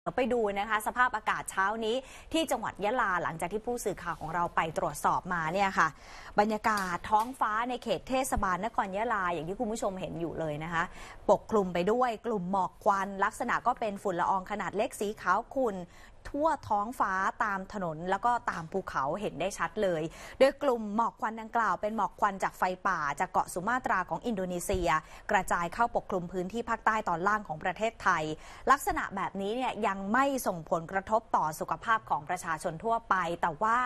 เดี๋ยวไปดูนะคะสภาพอากาศเช้านี้ที่จังหวัดยะลาหลังจากที่ผู้สื่อข่าวของเราไปตรวจสอบมาเนี่ยค่ะ บรรยากาศท้องฟ้าในเขตเทศบาลนครยะลาอย่างที่คุณผู้ชมเห็นอยู่เลยนะคะ ปกคลุมไปด้วยกลุ่มหมอกควัน ลักษณะก็เป็นฝุ่นละอองขนาดเล็กสีขาวขุ่นทั่วท้องฟ้าตามถนนแล้วก็ตามภูเขาเห็นได้ชัดเลย โดยกลุ่มหมอกควันดังกล่าวเป็นหมอกควันจากไฟป่า จากเกาะสุมาตราของอินโดนีเซีย กระจายเข้าปกคลุมพื้นที่ภาคใต้ตอนล่างของประเทศไทย ลักษณะแบบนี้เนี่ยยังไม่ส่งผลกระทบต่อสุขภาพของประชาชนทั่วไป แต่ว่า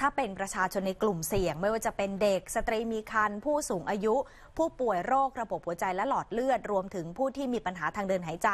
ถ้าเป็นประชาชนในกลุ่มเสี่ยง ไม่ว่าจะเป็นเด็กสตรีมีครรภ์ผู้สูงอายุ ผู้ป่วยโรคระบบหัวใจและหลอดเลือด รวมถึงผู้ที่มีปัญหาทางเดินหายใจ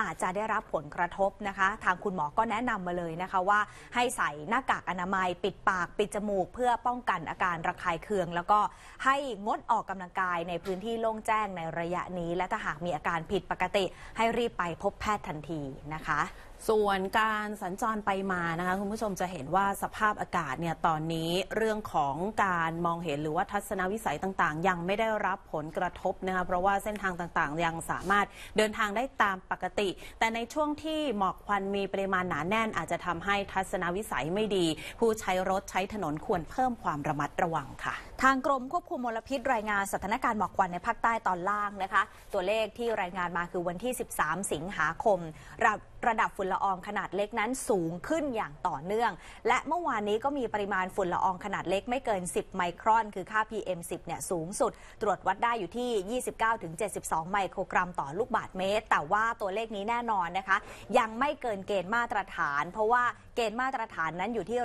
อาจจะได้รับผลกระทบนะคะ ทางคุณหมอก็แนะนำมาเลยนะคะว่า ให้ใส่หน้ากากอนามัย ปิดปากปิดจมูก เพื่อป้องกันอาการระคายเคือง แล้วก็ให้งดออกกำลังกายในพื้นที่โล่งแจ้งในระยะนี้ และถ้าหากมีอาการผิดปกติ ให้รีบไปพบแพทย์ทันทีนะคะ ส่วนการสัญจรไปมานะคะคุณผู้ชมจะเห็นว่าสภาพอากาศเนี่ยตอนนี้เรื่องของการมองเห็นหรือว่าทัศนวิสัยต่างๆ ยังไม่ได้รับผลกระทบนะคะเพราะว่าเส้นทางต่างๆ ยังสามารถเดินทางได้ตามปกติ แต่ในช่วงที่หมอกควันมีปริมาณหนาแน่นอาจจะทำให้ทัศนวิสัยไม่ดี ผู้ใช้รถใช้ถนนควรเพิ่มความระมัดระวังค่ะ ทางกรมควบคุมมลพิษรายงานสถานการณ์หมอกควันในภาคใต้ตอนล่างนะคะ ตัวเลขที่รายงานมาคือวันที่ 13 สิงหาคม ระระดับฝุ่นละอองขนาดเล็กนั้นสูงขึ้นอย่างต่อเนื่อง และเมื่อวานนี้ก็มีปริมาณฝุ่นละอองขนาดเล็กไม่เกิน 10 ไมครอน คือค่า PM10 เนี่ยสูงสุด ตรวจวัดได้อยู่ที่ 29-72 ไมโครกรัมต่อลูกบาศก์เมตร แต่ว่าตัวเลขนี้แน่นอนนะคะ ยังไม่เกินเกณฑ์มาตรฐาน เพราะว่าเกณฑ์มาตรฐานนั้นอยู่ที่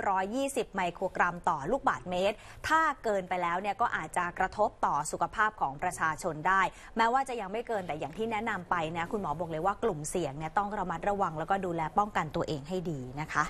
120 ไมโครกรัมต่อลูกบาศก์เมตร ถ้าเกินไปแล้วเนี่ยก็อาจจะกระทบต่อสุขภาพของประชาชนได้ แม้ว่าจะยังไม่เกินแต่อย่างที่แนะนำไปนะคุณหมอบอกเลยว่ากลุ่มเสี่ยงเนี่ยต้องระมัดระวังแล้วก็ดูแลป้องกันตัวเองให้ดีนะคะ